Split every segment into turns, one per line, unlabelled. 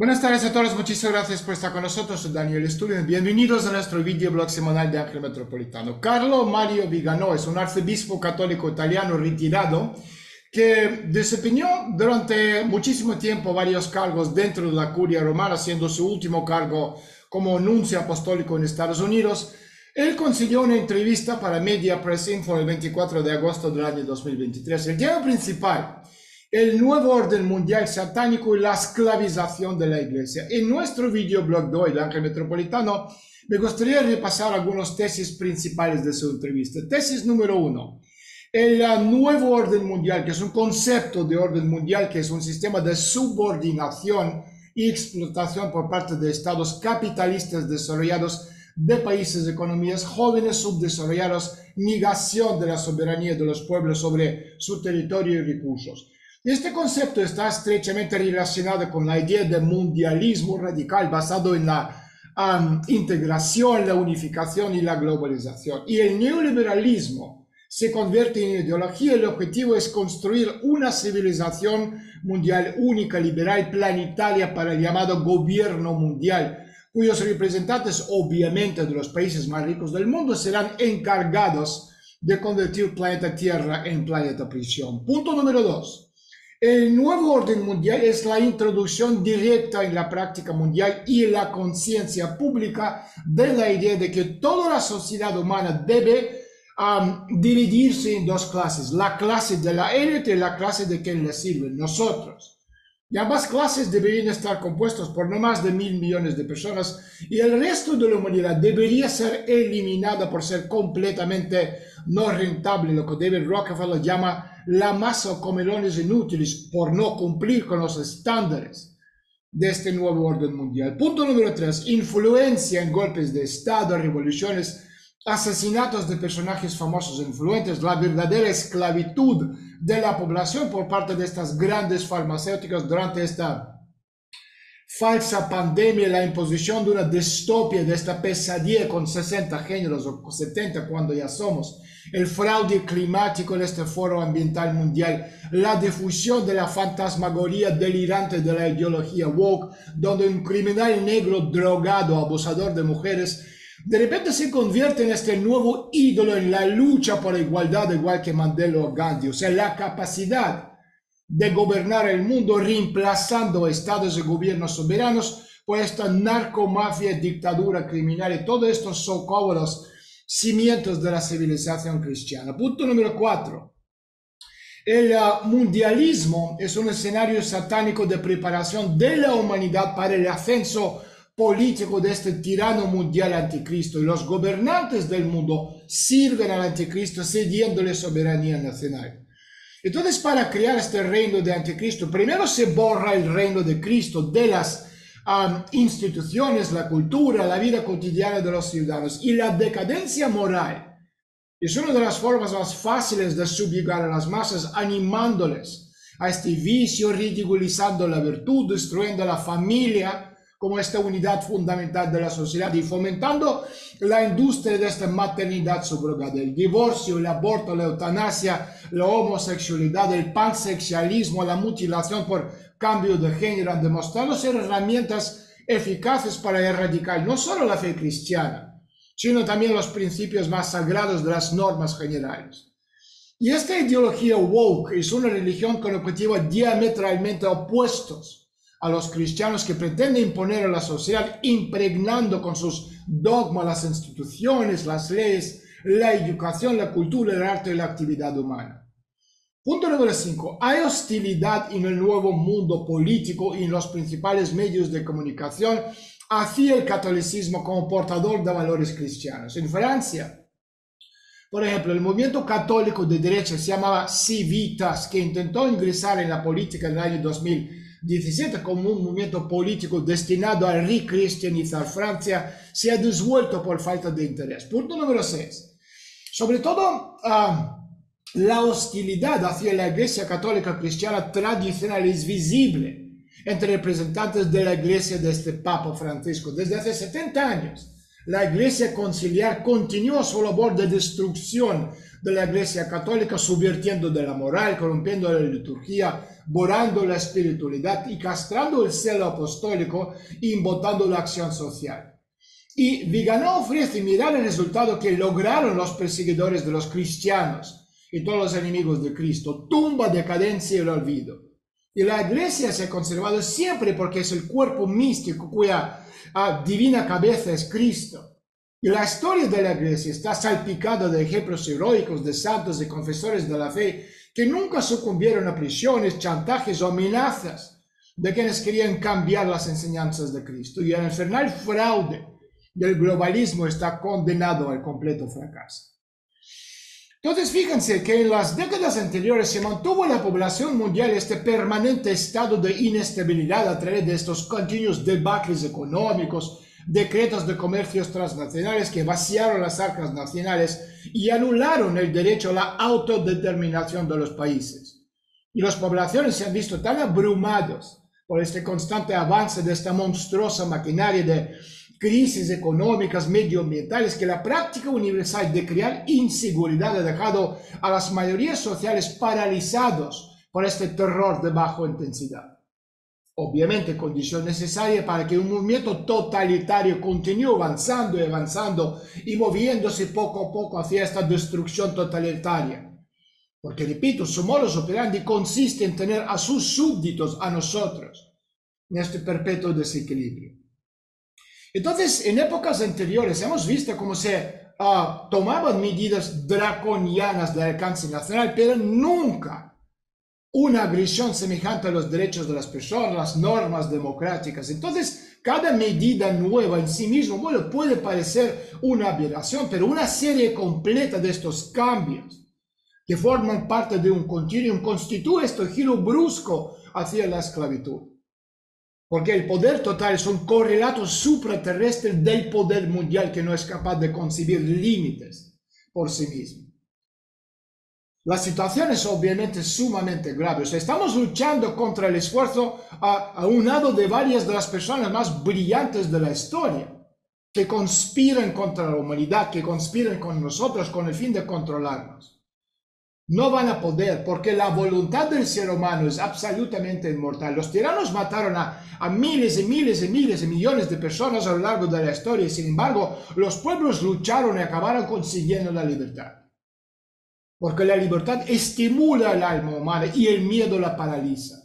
Buenas tardes a todos, muchísimas gracias por estar con nosotros, soy Daniel Studio. Bienvenidos a nuestro videoblog semanal de Ángel Metropolitano. Carlo Mario Vigano es un arzobispo católico italiano retirado que desempeñó durante muchísimo tiempo varios cargos dentro de la curia romana, siendo su último cargo como nuncio apostólico en Estados Unidos. Él consiguió una entrevista para Media Press Info el 24 de agosto del año 2023. El tema principal el nuevo orden mundial satánico y la esclavización de la iglesia. En nuestro videoblog de hoy, de Ángel Metropolitano, me gustaría repasar algunas tesis principales de su entrevista. Tesis número uno. El nuevo orden mundial, que es un concepto de orden mundial, que es un sistema de subordinación y explotación por parte de estados capitalistas desarrollados de países, economías jóvenes subdesarrollados, negación de la soberanía de los pueblos sobre su territorio y recursos. Este concepto está estrechamente relacionado con la idea de mundialismo radical basado en la integración, la unificación y la globalización. Y el neoliberalismo se convierte en ideología. El objetivo es construir una civilización mundial única, liberal, planetaria para el llamado gobierno mundial, cuyos representantes, obviamente, de los países más ricos del mundo serán encargados de convertir planeta Tierra en planeta prisión. Punto número dos. El nuevo orden mundial es la introducción directa en la práctica mundial y la conciencia pública de la idea de que toda la sociedad humana debe dividirse en dos clases, la clase de la élite y la clase de quien le sirve, nosotros. Y ambas clases deberían estar compuestas por no más de mil millones de personas y el resto de la humanidad debería ser eliminada por ser completamente no rentable, lo que David Rockefeller llama la masa comelones inútiles por no cumplir con los estándares de este nuevo orden mundial. Punto número tres, influencia en golpes de Estado, revoluciones, asesinatos de personajes famosos e influentes, la verdadera esclavitud de la población por parte de estas grandes farmacéuticas durante esta falsa pandemia, la imposición de una distopia, de esta pesadilla con 60 géneros o 70 cuando ya somos, el fraude climático en este foro ambiental mundial, la difusión de la fantasmagoría delirante de la ideología woke, donde un criminal negro drogado, abusador de mujeres, de repente se convierte en este nuevo ídolo en la lucha por la igualdad, igual que Mandela o Gandhi, o sea, la capacidad de gobernar el mundo reemplazando estados y gobiernos soberanos por esta narcomafia, dictadura criminal y todos estos los cimientos de la civilización cristiana. Punto número cuatro. El uh, mundialismo es un escenario satánico de preparación de la humanidad para el ascenso político de este tirano mundial anticristo y los gobernantes del mundo sirven al anticristo cediéndole soberanía nacional. Entonces, para crear este reino de anticristo, primero se borra el reino de Cristo de las instituciones, la cultura, la vida cotidiana de los ciudadanos y la decadencia moral. Es una de las formas más fáciles de subyugar a las masas, animándoles a este vicio, ridiculizando la virtud, destruyendo la familia, como esta unidad fundamental de la sociedad y fomentando la industria de esta maternidad subrogada, el divorcio, el aborto, la eutanasia, la homosexualidad, el pansexualismo, la mutilación por cambio de género, han demostrado ser herramientas eficaces para erradicar no solo la fe cristiana, sino también los principios más sagrados de las normas generales. Y esta ideología woke es una religión con objetivos diametralmente opuestos a los cristianos que pretenden imponer a la sociedad impregnando con sus dogmas las instituciones, las leyes, la educación, la cultura, el arte y la actividad humana. Punto número 5. Hay hostilidad en el nuevo mundo político y en los principales medios de comunicación hacia el catolicismo como portador de valores cristianos. En Francia, por ejemplo, el movimiento católico de derecha se llamaba Civitas, que intentó ingresar en la política en el año 2000 17 como un movimiento político destinado a recristianizar Francia se ha desvuelto por falta de interés. Punto número 6. Sobre todo, uh, la hostilidad hacia la Iglesia Católica Cristiana tradicional es visible entre representantes de la Iglesia de este Papa Francisco desde hace 70 años. La Iglesia conciliar continúa su labor de destrucción de la Iglesia Católica, subvirtiendo de la moral, corrompiendo la liturgia, borrando la espiritualidad y castrando el celo apostólico y imbotando la acción social. Y Viganó ofrece, mirar el resultado que lograron los perseguidores de los cristianos y todos los enemigos de Cristo, tumba, decadencia y el olvido. Y la iglesia se ha conservado siempre porque es el cuerpo místico cuya ah, divina cabeza es Cristo. La historia de la iglesia está salpicada de ejemplos heroicos de santos y confesores de la fe que nunca sucumbieron a prisiones, chantajes o amenazas de quienes querían cambiar las enseñanzas de Cristo. Y el infernal fraude del globalismo está condenado al completo fracaso. Entonces, fíjense que en las décadas anteriores se mantuvo en la población mundial este permanente estado de inestabilidad a través de estos continuos debates económicos, decretos de comercios transnacionales que vaciaron las arcas nacionales y anularon el derecho a la autodeterminación de los países. Y las poblaciones se han visto tan abrumados por este constante avance de esta monstruosa maquinaria de crisis económicas, medioambientales, que la práctica universal de crear inseguridad ha dejado a las mayorías sociales paralizados por este terror de baja intensidad. Obviamente, condición necesaria para que un movimiento totalitario continúe avanzando y avanzando y moviéndose poco a poco hacia esta destrucción totalitaria. Porque, repito, su modus operandi consiste en tener a sus súbditos, a nosotros, en este perpetuo desequilibrio. Entonces, en épocas anteriores hemos visto cómo se uh, tomaban medidas draconianas de alcance nacional, pero nunca una agresión semejante a los derechos de las personas, las normas democráticas. Entonces, cada medida nueva en sí mismo, bueno, puede parecer una aberración, pero una serie completa de estos cambios que forman parte de un continuum constituye este giro brusco hacia la esclavitud porque el poder total es un correlato supraterrestre del poder mundial que no es capaz de concebir límites por sí mismo. La situación es obviamente sumamente grave. estamos luchando contra el esfuerzo a, a un lado de varias de las personas más brillantes de la historia, que conspiran contra la humanidad, que conspiran con nosotros con el fin de controlarnos no van a poder porque la voluntad del ser humano es absolutamente inmortal. Los tiranos mataron a, miles y miles y miles y millones de personas a lo largo de la historia y sin embargo los pueblos lucharon y acabaron consiguiendo la libertad. Porque la libertad estimula el alma humana y el miedo la paraliza.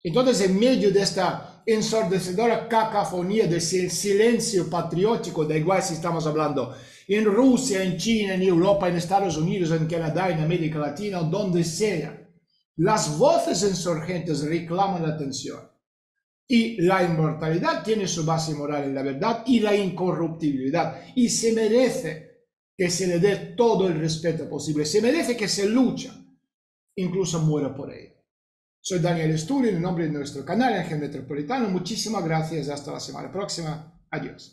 Entonces en medio de esta ensordecedora cacofonía de silencio patriótico del si estamos hablando en Rusia, en China, en Europa, en Estados Unidos, en Canadá, en América Latina donde sea. Las voces insurgentes reclaman la atención. Y la inmortalidad tiene su base moral en la verdad y la incorruptibilidad. Y se merece que se le dé todo el respeto posible. Se merece que se lucha, incluso muera por ello. Soy Daniel Esturi, en nombre de nuestro canal Ángel Metropolitano. Muchísimas gracias. Hasta la semana próxima. Adiós.